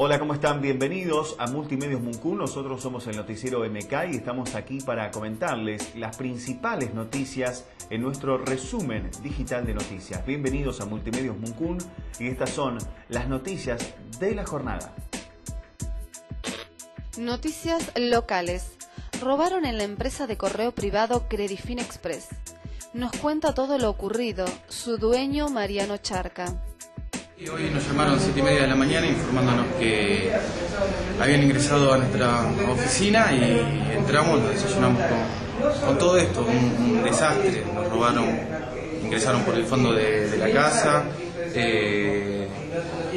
Hola, ¿cómo están? Bienvenidos a Multimedios Muncún. Nosotros somos el noticiero MK y estamos aquí para comentarles las principales noticias en nuestro resumen digital de noticias. Bienvenidos a Multimedios Muncún y estas son las noticias de la jornada. Noticias locales. Robaron en la empresa de correo privado Credifin Express. Nos cuenta todo lo ocurrido su dueño Mariano Charca. Hoy nos llamaron a 7 y media de la mañana informándonos que habían ingresado a nuestra oficina y entramos, nos desayunamos con, todo esto, un, desastre. Nos robaron, ingresaron por el fondo de, la casa. Eh,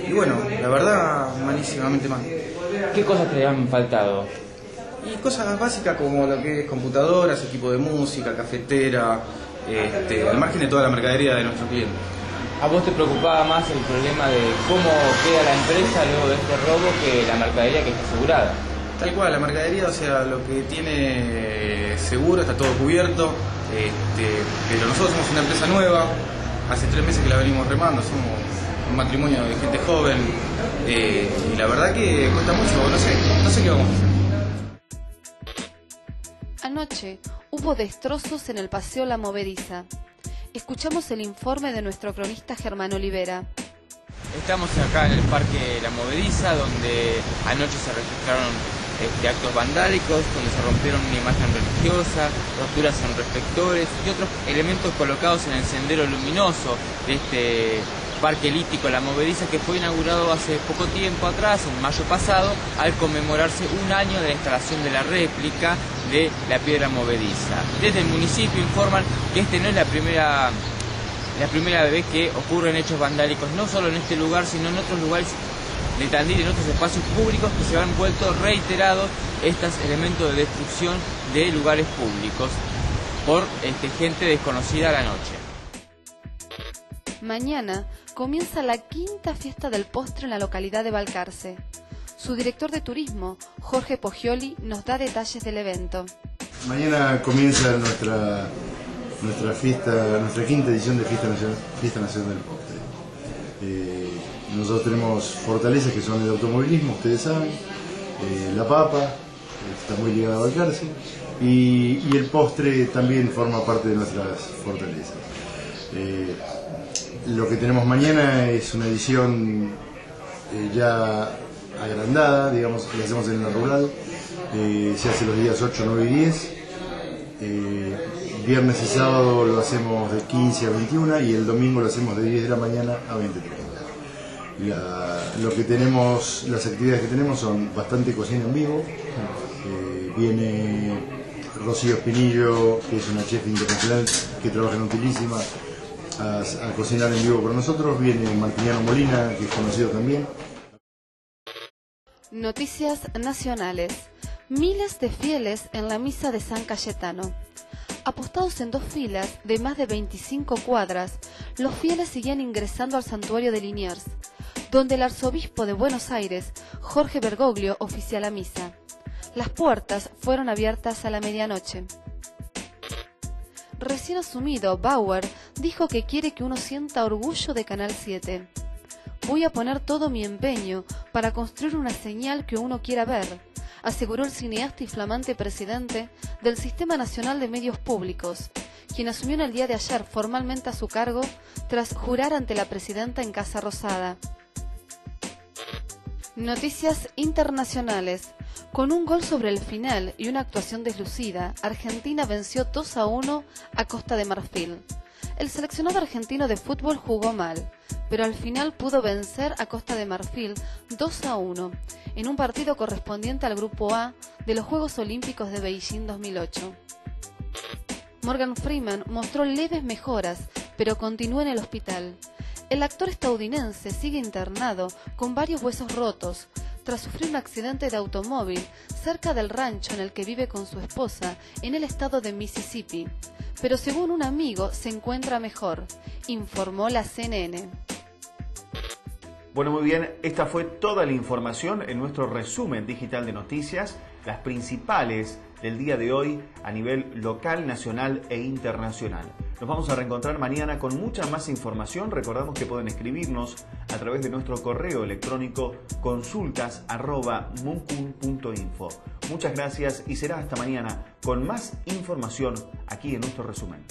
y bueno, la verdad, malísimamente mal. ¿Qué cosas te han faltado? Y cosas básicas como lo que es computadoras, equipo de música, cafetera, este, al margen de toda la mercadería de nuestros clientes. ¿A vos te preocupaba más el problema de cómo queda la empresa luego de este robo que la mercadería que está asegurada? Tal cual, la mercadería, o sea, lo que tiene seguro está todo cubierto, este, pero nosotros somos una empresa nueva, hace tres meses que la venimos remando, somos un matrimonio de gente joven eh, y la verdad que cuesta mucho, no sé, no sé qué vamos a hacer. Anoche hubo destrozos en el Paseo La Movediza. Escuchamos el informe de nuestro cronista Germán Olivera. Estamos acá en el Parque La Movediza, donde anoche se registraron este, actos vandálicos, donde se rompieron una imagen religiosa, roturas en reflectores y otros elementos colocados en el sendero luminoso de este parque elíptico La Movediza que fue inaugurado hace poco tiempo atrás, en mayo pasado, al conmemorarse un año de la instalación de la réplica de la piedra movediza. Desde el municipio informan que este no es la primera la primera vez que ocurren hechos vandálicos, no solo en este lugar, sino en otros lugares de Tandil, en otros espacios públicos que se han vuelto reiterados estos elementos de destrucción de lugares públicos por este, gente desconocida a la noche. Mañana comienza la quinta fiesta del postre en la localidad de Balcarce. Su director de turismo, Jorge Poggioli, nos da detalles del evento. Mañana comienza nuestra, nuestra fiesta, nuestra quinta edición de Fiesta Nacional, fiesta Nacional del Postre. Eh, nosotros tenemos fortalezas que son el automovilismo, ustedes saben, eh, la papa, está muy ligada a Balcarce, y, y, el postre también forma parte de nuestras fortalezas. Eh, lo que tenemos mañana es una edición ya agrandada, digamos, que hacemos en el rural, eh, se hace los días 8, 9 y 10. Eh, viernes y sábado lo hacemos de 15 a 21 y el domingo lo hacemos de 10 de la mañana a 20 lo que tenemos, las actividades que tenemos son bastante cocina en vivo. Eh, viene Rocío Espinillo, que es una chef internacional que trabaja en Utilísima, a, cocinar en vivo con nosotros. Viene Martiniano Molina, que es conocido también. Noticias nacionales. Miles de fieles en la misa de San Cayetano. Apostados en dos filas de más de 25 cuadras, los fieles seguían ingresando al santuario de Liniers, donde el arzobispo de Buenos Aires, Jorge Bergoglio, oficia la misa. Las puertas fueron abiertas a la medianoche. Recién asumido, Bauer dijo que quiere que uno sienta orgullo de Canal 7. Voy a poner todo mi empeño para construir una señal que uno quiera ver, aseguró el cineasta y flamante presidente del Sistema Nacional de Medios Públicos, quien asumió en el día de ayer formalmente a su cargo tras jurar ante la presidenta en Casa Rosada. Noticias internacionales. Con un gol sobre el final y una actuación deslucida, Argentina venció 2 a 1 a Costa de Marfil. El seleccionado argentino de fútbol jugó mal, pero al final pudo vencer a Costa de Marfil 2 a 1 en un partido correspondiente al Grupo A de los Juegos Olímpicos de Beijing 2008. Morgan Freeman mostró leves mejoras, pero continúa en el hospital. El actor estadounidense sigue internado con varios huesos rotos tras sufrir un accidente de automóvil cerca del rancho en el que vive con su esposa en el estado de Mississippi. Pero según un amigo se encuentra mejor, informó la CNN. Bueno, muy bien, esta fue toda la información en nuestro resumen digital de noticias, las principales del día de hoy a nivel local, nacional e internacional. Nos vamos a reencontrar mañana con mucha más información. Recordamos que pueden escribirnos a través de nuestro correo electrónico consultas.muncun.info. Muchas gracias y será hasta mañana con más información aquí en nuestro resumen.